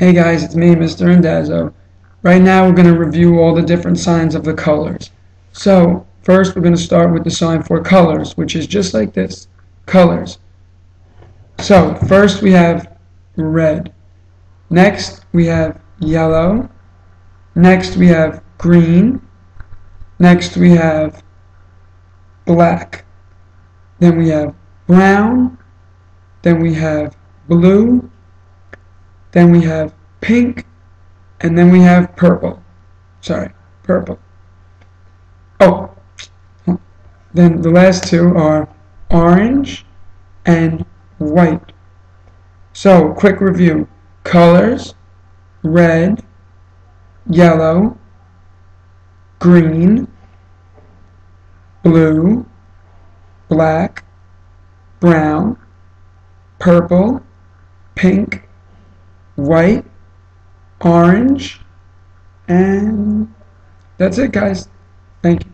Hey guys, it's me, Mr. Randazzo. Right now we're going to review all the different signs of the colors. So, first we're going to start with the sign for colors, which is just like this. Colors. So, first we have red. Next we have yellow. Next we have green. Next we have black. Then we have brown. Then we have blue. Then we have pink. And then we have purple. Sorry, purple. Oh, then the last two are orange and white. So, quick review. Colors, red, yellow, green, blue, black, brown, purple, pink, white, orange, and that's it guys. Thank you.